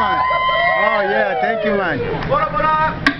man. Oh, yeah, thank you, man.